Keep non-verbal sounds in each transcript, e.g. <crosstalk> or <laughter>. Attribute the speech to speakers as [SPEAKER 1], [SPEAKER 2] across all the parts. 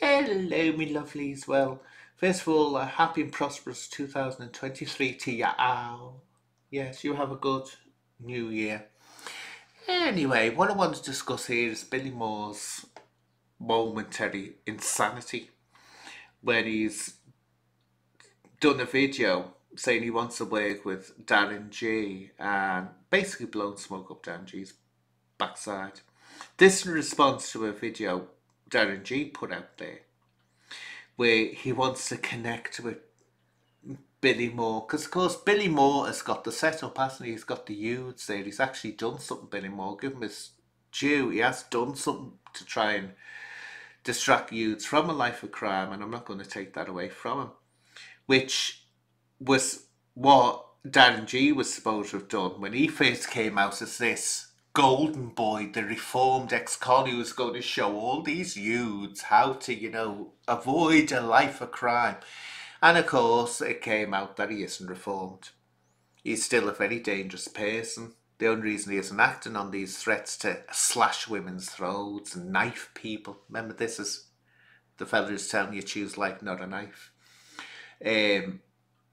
[SPEAKER 1] Hello, me lovelies. Well, first of all, a happy and prosperous 2023 to you all. Yes, you have a good new year. Anyway, what I want to discuss here is Billy Moore's momentary insanity when he's done a video saying he wants to work with Darren Gee and basically blown smoke up Darren Gee's backside. This in response to a video Darren Gee put out there where he wants to connect with Billy Moore because of course Billy Moore has got the setup hasn't he? He's got the youths there. He's actually done something Billy Moore. Give him his due. He has done something to try and distract youths from a life of crime and I'm not going to take that away from him which was what Darren Gee was supposed to have done when he first came out as this golden boy, the reformed ex-con who was going to show all these youths how to, you know, avoid a life of crime. And of course, it came out that he isn't reformed. He's still a very dangerous person. The only reason he isn't acting on these threats to slash women's throats and knife people. Remember, this is the fella who's telling you choose life, not a knife. Um,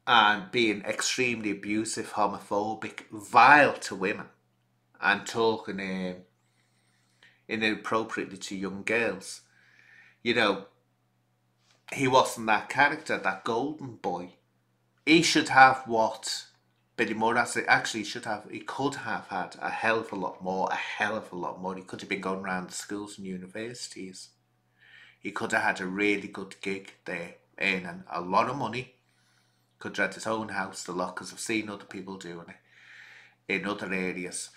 [SPEAKER 1] and being extremely abusive, homophobic, vile to women and talking um, inappropriately to young girls. You know, he wasn't that character, that golden boy. He should have what Billy Moore. Actually, should have. He could have had a hell of a lot more. A hell of a lot more. He could have been going around the schools and universities. He could have had a really good gig there, earning a lot of money. Could have had his own house, the lockers. I've seen other people doing it in other areas.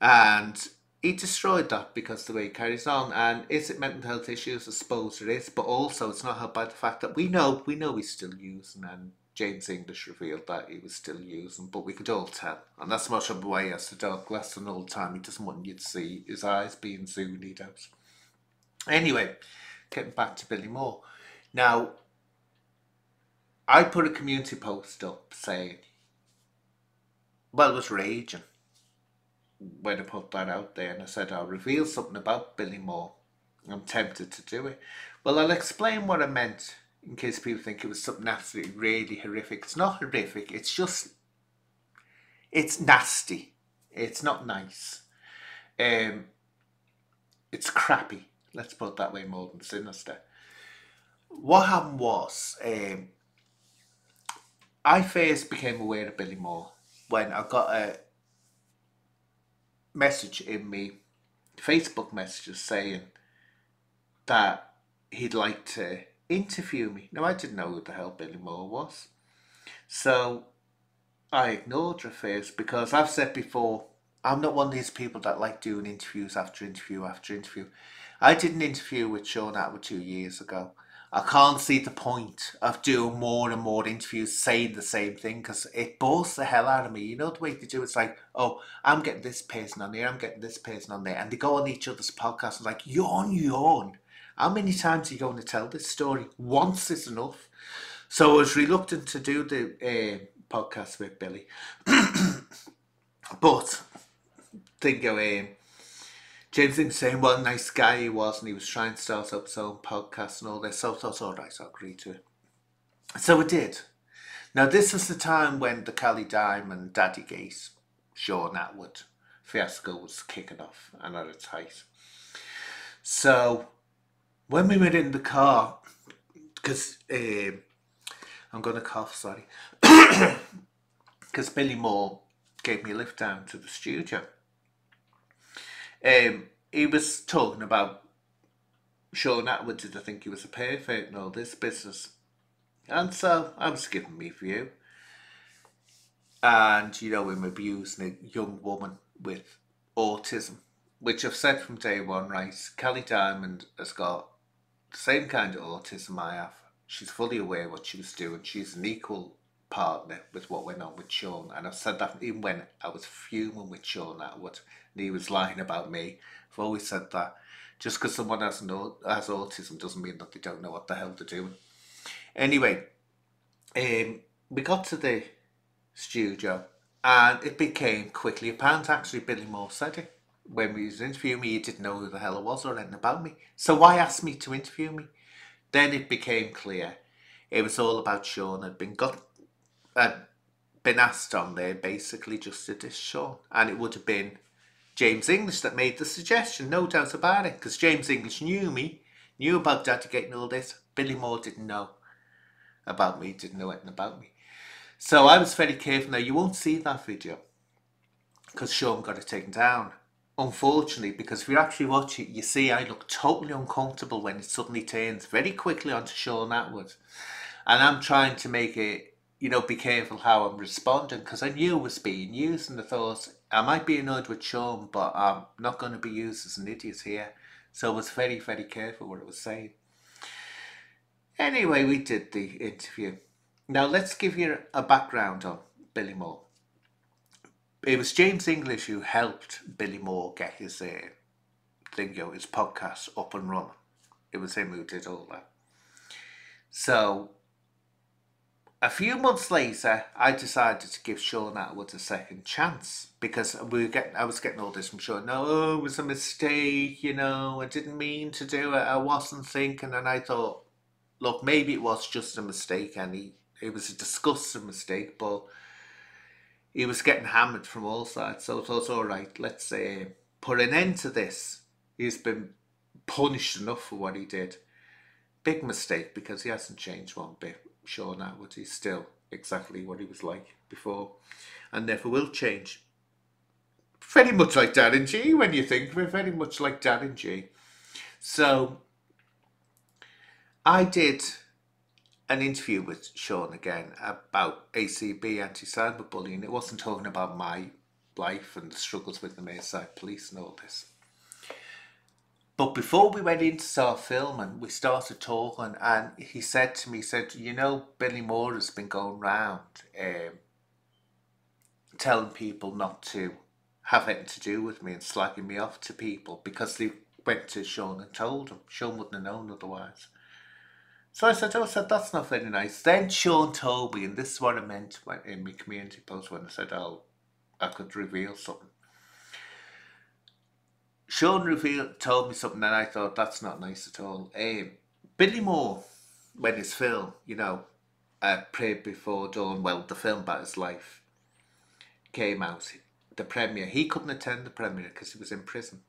[SPEAKER 1] And he destroyed that because the way he carries on. And is it mental health issues? I suppose it is, but also it's not helped by the fact that we know we know he's still using, and James English revealed that he was still using, but we could all tell. And that's much of the way as the dog lesson all the time. He doesn't want you to see his eyes being zoomed out. Anyway, getting back to Billy Moore. Now, I put a community post up saying, well, it was raging when I put that out there and I said I'll reveal something about Billy Moore. I'm tempted to do it. Well, I'll explain what I meant in case people think it was something absolutely really horrific. It's not horrific, it's just, it's nasty. It's not nice. Um, it's crappy, let's put it that way, more than sinister. What happened was, um, I first became aware of Billy Moore when I got a message in me, Facebook messages saying that he'd like to interview me. Now, I didn't know who the hell Billy Moore was. So I ignored her first because I've said before, I'm not one of these people that like doing interviews after interview after interview. I did an interview with Shaun Attwood two years ago I can't see the point of doing more and more interviews saying the same thing because it bores the hell out of me. You know the way they do it's like, oh, I'm getting this person on here, I'm getting this person on there, and they go on each other's podcast and like, yawn, yawn. How many times are you going to tell this story? Once is enough. So I was reluctant to do the uh, podcast with Billy, <clears throat> but think of um, James English saying what a nice guy he was and he was trying to start up his own podcast and all this. So I thought, all right, I'll agree to it. So it did. Now, this was the time when the Cali Diamond Daddy Gate, Shaun Attwood fiasco was kicking off and at its height. So when we went in the car, because um, I'm going to cough, sorry, <coughs> because Billy Moore gave me a lift down to the studio. Um, he was talking about Shaun Attwood did I think he was a perfect and all this business. And so I was giving me view. And, you know, him abusing a young woman with autism, which I've said from day one, right? Cali Diamond has got the same kind of autism I have. She's fully aware what she was doing. She's an equal partner with what went on with Sean. And I've said that even when I was fuming with Shaun Attwood and he was lying about me. I've always said that. Just because someone has, no, has autism doesn't mean that they don't know what the hell they're doing. Anyway, um, we got to the studio and it became quickly apparent, actually Billy Moore said it, when we was interviewing me, He didn't know who the hell I was or anything about me. So why ask me to interview me? Then it became clear it was all about Sean. I'd been got, had been asked on there basically just to diss Sean, and it would have been James English that made the suggestion, no doubt about it, because James English knew me, knew about Daddy and all this. Billy Moore didn't know about me, didn't know anything about me. So I was very careful. Now you won't see that video because Sean got it taken down. Unfortunately, because if you actually watch it, you see I look totally uncomfortable when it suddenly turns very quickly onto Shaun Attwood. And I'm trying to make it, you know, be careful how I'm responding because I knew it was being used and I thought I might be annoyed with Sean, but I'm not going to be used as an idiot here. So I was very, very careful what I was saying. Anyway, we did the interview. Now let's give you a background on Billy Moore. It was James English who helped Billy Moore get his uh, his podcast up and running. It was him who did all that. So a few months later, I decided to give Shaun Attwood a second chance because we were getting, I was getting all this from Sean. No, oh, it was a mistake, you know, I didn't mean to do it, I wasn't thinking. And I thought, look, maybe it was just a mistake and he, it was a disgusting mistake, but he was getting hammered from all sides. So I thought, all right, let's uh, put an end to this. He's been punished enough for what he did. Big mistake because he hasn't changed one bit. Shaun Attwood, he's still exactly what he was like before and never will change. Very much like Darren Gee when you think we're very much like Darren Gee. So I did an interview with Sean again about ACB anti-cyberbullying. It wasn't talking about my life and the struggles with the Merseyside police and all this. But before we went in to start filming, we started talking, and he said to me, he said, you know, Billy Moore has been going round um, telling people not to have anything to do with me and slagging me off to people because they went to Sean and told him. Sean wouldn't have known otherwise. So I said, oh, I said, that's not very nice. Then Sean told me, and this is what I meant in my community post when I said, oh, I could reveal something. Sean revealed, told me something and I thought that's not nice at all. Um, Billy Moore, when his film, you know, uh, Prayer Before Dawn, well, the film about his life, came out, the premiere, he couldn't attend the premiere because he was in prison.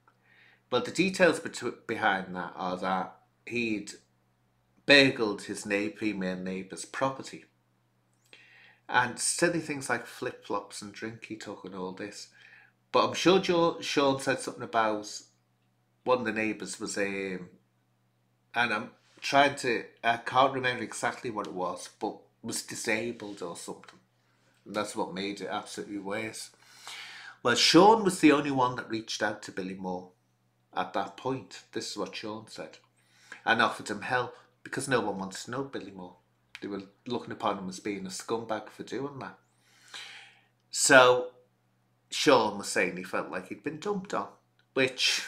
[SPEAKER 1] But the details behind that are that he'd burgled his female neighbour's property. And silly things like flip flops and drinky talk and all this. But I'm sure Joe, Sean said something about one of the neighbours was um, and I'm trying to, I can't remember exactly what it was, but was disabled or something. And that's what made it absolutely worse. Well, Sean was the only one that reached out to Billy Moore at that point. This is what Sean said. And offered him help because no one wants to know Billy Moore. They were looking upon him as being a scumbag for doing that. So Sean was saying he felt like he'd been dumped on, which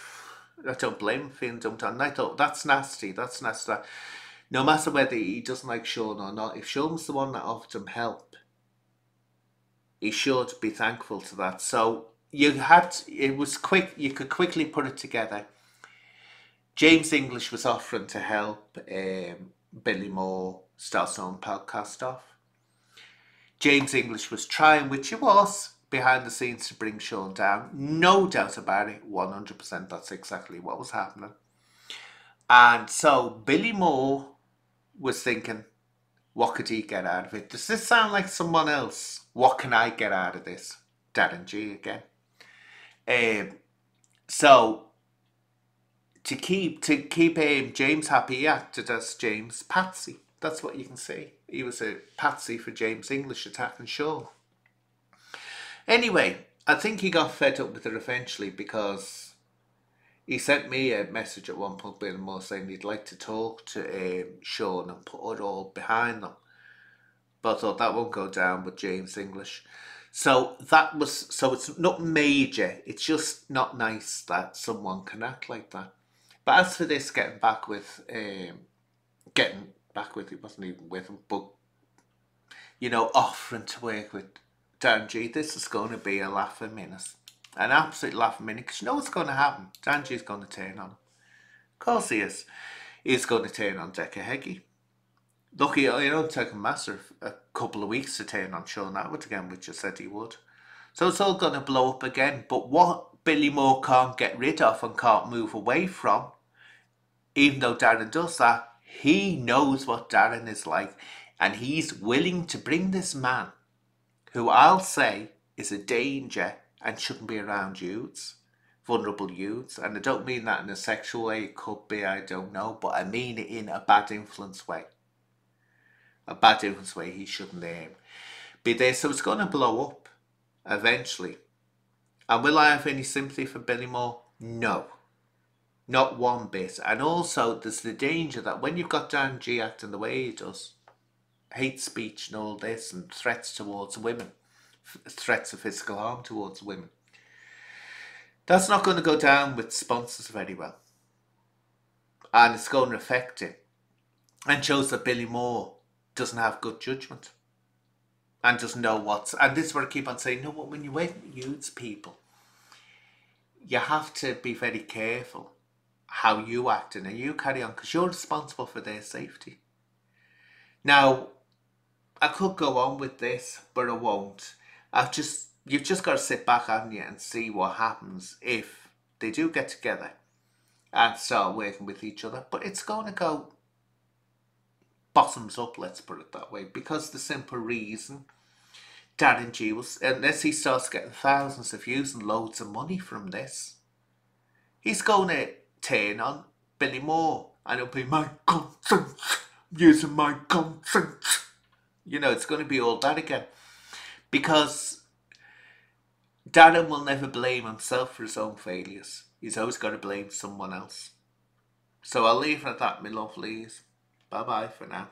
[SPEAKER 1] I don't blame him for being dumped on. And I thought, that's nasty, that's nasty. No matter whether he doesn't like Sean or not, if Sean was the one that offered him help, he should be thankful to that. So you had, it was quick, you could quickly put it together. James English was offering to help um, Billy Moore start his own podcast off. James English was trying, which he was, behind the scenes to bring Sean down. No doubt about it, 100% that's exactly what was happening. And so Billy Moore was thinking, what could he get out of it? Does this sound like someone else? What can I get out of this? Darren Gee again. Um, so to keep to keep um, James happy, he acted as James Patsy. That's what you can see. He was a patsy for James English attacking Shaw. Anyway, I think he got fed up with it eventually because he sent me a message at one point, Bill Moore, saying he'd like to talk to um, Sean and put it all behind them. But I thought that won't go down with James English. So that was so it's not major. It's just not nice that someone can act like that. But as for this getting back with um, getting back with it wasn't even with him, but you know, offering to work with G, this is going to be a laughing minute. An absolute laughing minute because you know what's going to happen. Danji's going to turn on him. Of course he is. He's going to turn on Decca Heggie. Lucky, you know, it took him massive a couple of weeks to turn on Shaun Attwood again, which I said he would. So it's all going to blow up again. But what Billy Moore can't get rid of and can't move away from, even though Darren does that, he knows what Darren is like. And he's willing to bring this man, who I'll say is a danger and shouldn't be around youths, vulnerable youths. And I don't mean that in a sexual way, it could be, I don't know, but I mean it in a bad influence way. A bad influence way he shouldn't aim. Be there, so it's going to blow up eventually. And will I have any sympathy for Billy Moore? No. Not one bit. And also, there's the danger that when you've got Dan G acting the way he does, hate speech and all this, and threats towards women, threats of physical harm towards women, that's not going to go down with sponsors very well. And it's going to affect it. And shows that Billy Moore doesn't have good judgment and doesn't know what's and this is where I keep on saying no what when you youths people you have to be very careful how you act and you carry on because you're responsible for their safety now I could go on with this but I won't I've just you've just got to sit back haven't you and see what happens if they do get together and start working with each other but it's going to go bottoms up, let's put it that way, because the simple reason Dan and G was, unless he starts getting thousands of views and loads of money from this, he's going to turn on Billy Moore and it'll be my conscience, using my conscience. You know, it's going to be all that again. Because Darren will never blame himself for his own failures. He's always got to blame someone else. So I'll leave it at that, my lovelies. Bye bye for now.